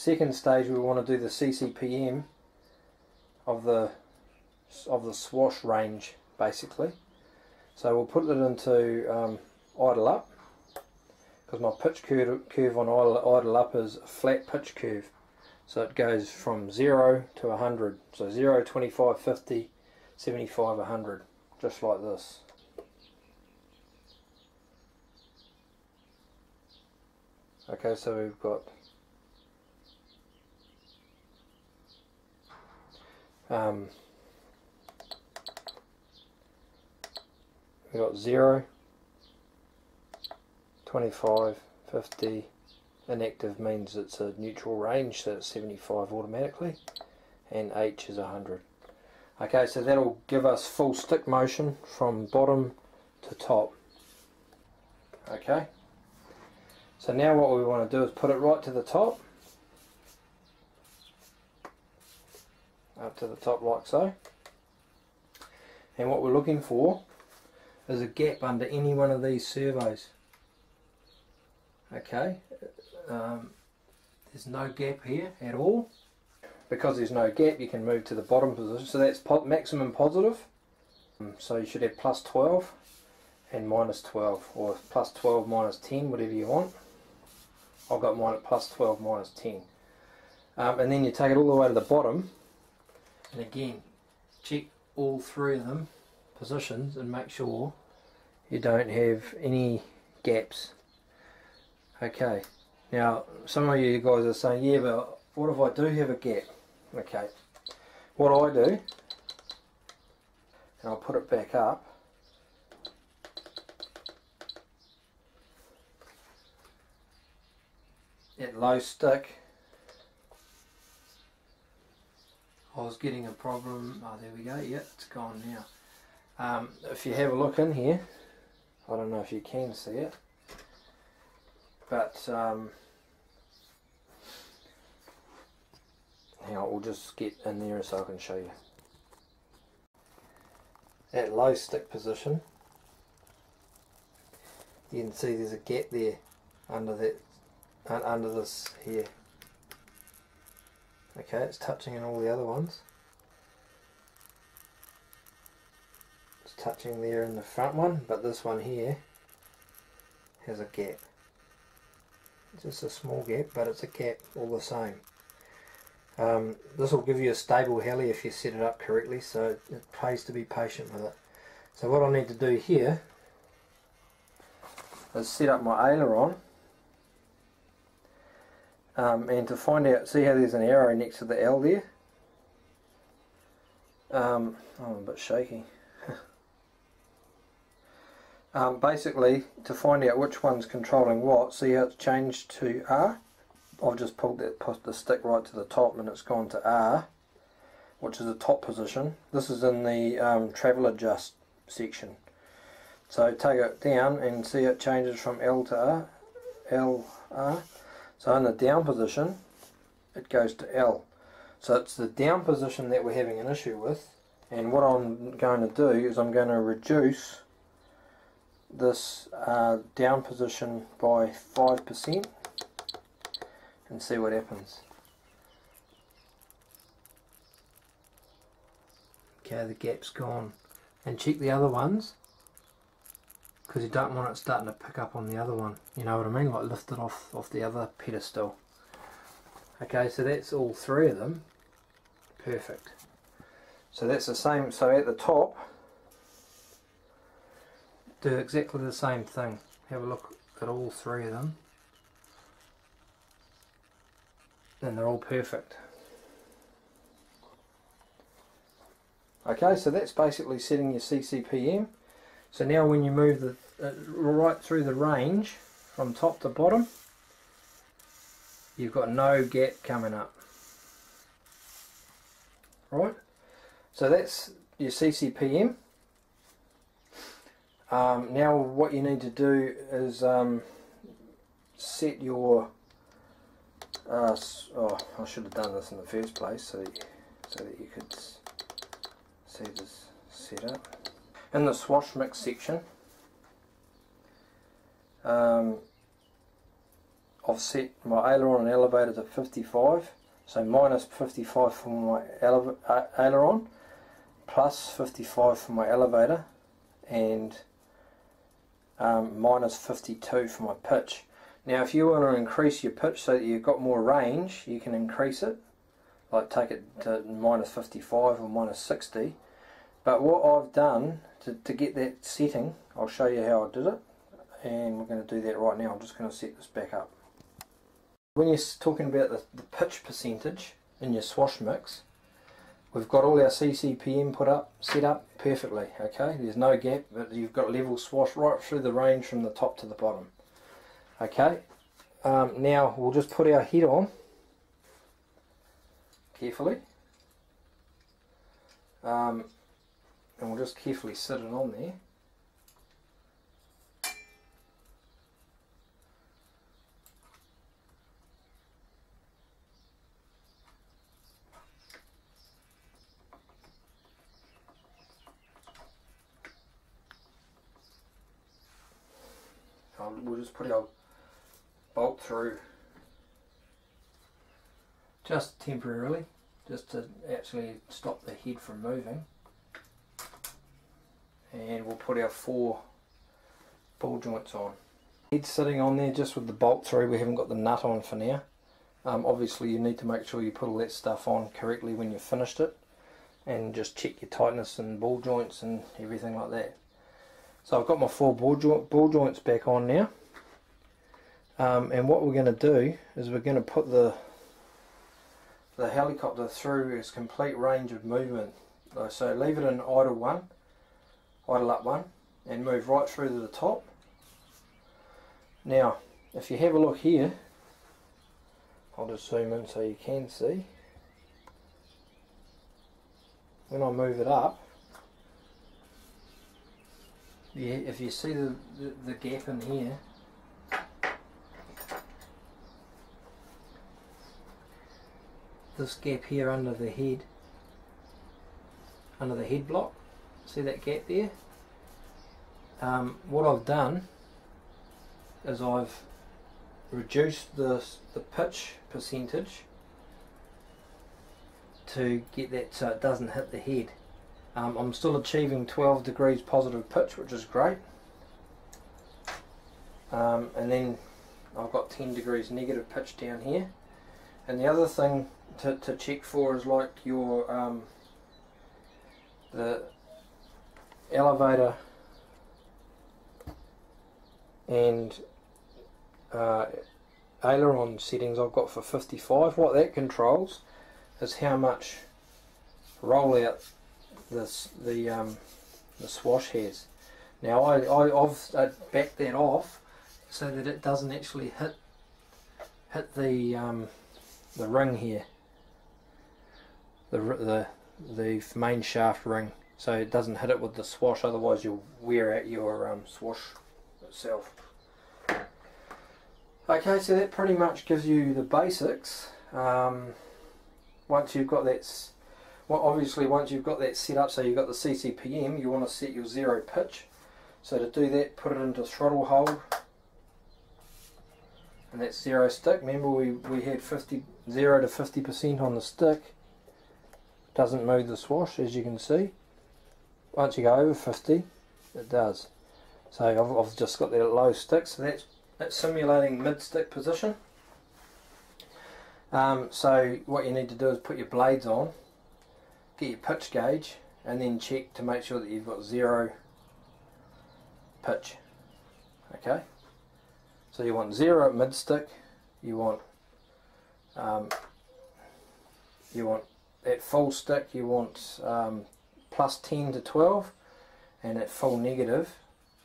second stage we want to do the CCPM of the of the swash range basically. So we'll put it into um, idle up because my pitch curve, curve on idle, idle up is a flat pitch curve. So it goes from 0 to 100. So 0, 25, 50, 75, 100. Just like this. Okay, so we've got um, we've got 0, 25, 50, inactive means it's a neutral range, so it's 75 automatically, and H is 100. Okay, so that'll give us full stick motion from bottom to top. Okay, so now what we want to do is put it right to the top, up to the top like so, and what we're looking for is a gap under any one of these servos okay um, there's no gap here at all. Because there's no gap you can move to the bottom position. So that's po maximum positive. Um, so you should have plus 12 and minus 12 or plus 12 minus 10 whatever you want. I've got mine at plus 12 minus 10 um, and then you take it all the way to the bottom and again check all three of them positions and make sure you don't have any gaps. Okay, now some of you guys are saying, yeah, but what if I do have a gap? Okay, what I do, and I'll put it back up, at low stick, I was getting a problem, oh there we go, yeah, it's gone now. Um, if you have a look in here, I don't know if you can see it, but um, on, we'll just get in there so I can show you. At low stick position, you can see there's a gap there under that, under this here. Okay, it's touching in all the other ones. It's touching there in the front one, but this one here has a gap. It's just a small gap but it's a gap all the same. Um, this will give you a stable heli if you set it up correctly so it pays to be patient with it. So what I need to do here is set up my aileron um, and to find out see how there's an arrow next to the L there? Um, oh, I'm a bit shaky. Um, basically to find out which one's controlling what see how it's changed to R? I've just pulled that the stick right to the top and it's gone to R which is the top position. This is in the um, travel adjust section. So take it down and see it changes from L to R L R so in the down position it goes to L so it's the down position that we're having an issue with and what I'm going to do is I'm going to reduce this uh, down position by 5% and see what happens. Okay, the gap's gone. And check the other ones because you don't want it starting to pick up on the other one. You know what I mean? Like lift it off, off the other pedestal. Okay, so that's all three of them. Perfect. So that's the same. So at the top, do exactly the same thing. Have a look at all three of them. And they're all perfect. Okay, so that's basically setting your CCPM. So now when you move the uh, right through the range from top to bottom, you've got no gap coming up. Right? So that's your CCPM. Um, now what you need to do is um, set your uh, oh I should have done this in the first place so that so that you could see this setup in the swash mix section um, I've set my aileron and elevator to 55 so minus 55 for my aileron plus 55 for my elevator and um, minus 52 for my pitch. Now if you want to increase your pitch so that you've got more range you can increase it. Like take it to minus 55 or minus 60 but what I've done to, to get that setting I'll show you how I did it and we're going to do that right now I'm just going to set this back up when you're talking about the, the pitch percentage in your swash mix, we've got all our CCPM put up, set up perfectly, okay? There's no gap, but you've got level swash right through the range from the top to the bottom. Okay, um, now we'll just put our head on carefully. Um, and we'll just carefully sit it on there. we'll just put our bolt through just temporarily just to actually stop the head from moving and we'll put our four ball joints on. Head sitting on there just with the bolt through. We haven't got the nut on for now. Um, obviously you need to make sure you put all that stuff on correctly when you've finished it and just check your tightness and ball joints and everything like that. So I've got my four ball, ball joints back on now. Um, and what we're going to do is we're going to put the the helicopter through its complete range of movement. So leave it in idle one, idle up one, and move right through to the top. Now, if you have a look here, I'll just zoom in so you can see. When I move it up, yeah, if you see the, the, the gap in here, this gap here under the head, under the head block, see that gap there? Um, what I've done is I've reduced the, the pitch percentage to get that so it doesn't hit the head. Um, I'm still achieving 12 degrees positive pitch, which is great. Um, and then I've got 10 degrees negative pitch down here. And the other thing to, to check for is like your um, the elevator and uh, aileron settings I've got for 55. What that controls is how much rollout this the um, the swash has. Now I, I I've uh, backed that off so that it doesn't actually hit hit the um, the ring here, the the the main shaft ring, so it doesn't hit it with the swash. Otherwise, you'll wear out your um, swash itself. Okay, so that pretty much gives you the basics. Um, once you've got that well, obviously once you've got that set up, so you've got the CCPM, you want to set your zero pitch. So to do that, put it into throttle hold, and that's zero stick. Remember we, we had 50, 0 to 50% on the stick. Doesn't move the swash, as you can see. Once you go over 50, it does. So I've, I've just got that low stick, so that's, that's simulating mid-stick position. Um, so what you need to do is put your blades on get your pitch gauge and then check to make sure that you've got zero pitch okay so you want zero at mid stick you want um, you want at full stick you want um, plus 10 to 12 and at full negative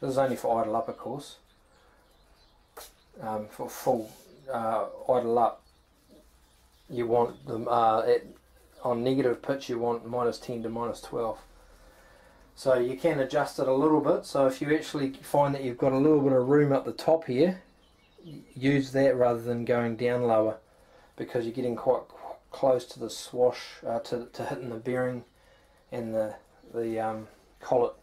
this is only for idle up of course um, for full uh, idle up you want them uh, at on negative pitch you want minus 10 to minus 12 so you can adjust it a little bit so if you actually find that you've got a little bit of room at the top here use that rather than going down lower because you're getting quite close to the swash uh, to, to hitting the bearing and the the um, collet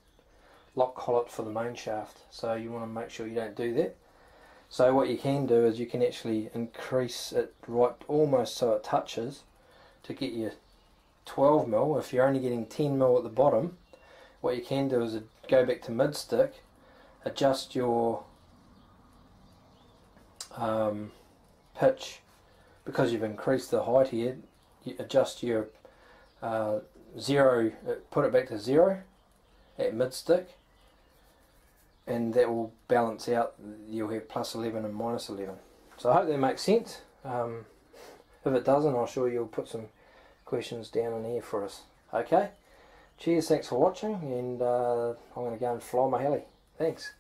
lock collet for the main shaft so you want to make sure you don't do that So what you can do is you can actually increase it right almost so it touches to get your 12 mil. If you're only getting 10 mil at the bottom, what you can do is go back to mid stick, adjust your um, pitch because you've increased the height here. You adjust your uh, zero, uh, put it back to zero at mid stick, and that will balance out. You'll have plus 11 and minus 11. So I hope that makes sense. Um, if it doesn't, I'm sure you'll put some questions down in here for us. Okay? Cheers, thanks for watching, and uh, I'm going to go and fly my heli. Thanks.